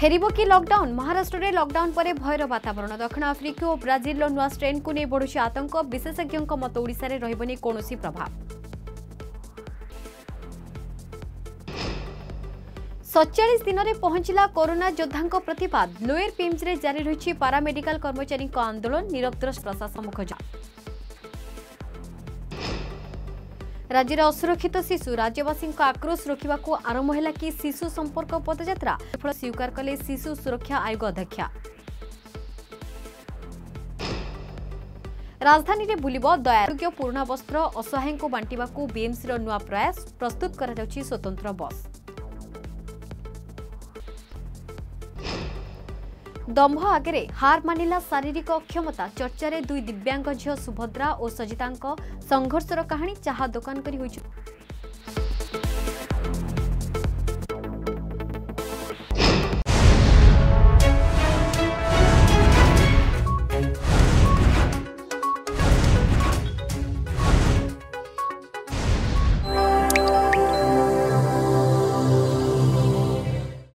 ফেরব কি লকডাউন মহারাষ্ট্রের লকডাউন পরে ভয়ের বাতাবরণ দক্ষিণ আফ্রিকা ও ব্রাজিলর নূয়া স্ট্রেনকু নিয়ে বড়ুছে আতঙ্ক বিশেষজ্ঞ মত ওড়শার রহবনি কৌশি প্রভাব ସତଚାଳିଶ ଦିନରେ ପହଞ୍ଚିଲା କରୋନା ଯୋଦ୍ଧାଙ୍କ ପ୍ରତିବାଦ ଲୋୟର ପିମ୍ସରେ ଜାରି ରହିଛି ପାରାମେଡିକାଲ କର୍ମଚାରୀଙ୍କ ଆନ୍ଦୋଳନ ନିରବ ପ୍ରଶାସନ ମୁଖ राज्यले असुरक्षित शिशु राज्यवासीको आक्रोश रोकि आरंभ होला कि शिशु सम्पर्क पदचत्राफ स्वीकार कले शिशु सुरक्षा आयोग अध्यक्ष राजधानी राजधानीले भुलब दोग्य पुरुष वस्त्र असहायको बाटि विएमसिर नू प्रयास प्रस्तुत स्वतन्त्र बस ଦମ୍ଭ ଆଗରେ ହାର ମାନିଲା ଶାରୀରିକ ଅକ୍ଷମତା ଚର୍ଚ୍ଚାରେ ଦୁଇ ଦିବ୍ୟାଙ୍ଗ ଝିଅ ସୁଭଦ୍ରା ଓ ସଜିତାଙ୍କ ସଂଘର୍ଷର କାହାଣୀ ଚାହା ଦୋକାନ କରି ହୋଇଛି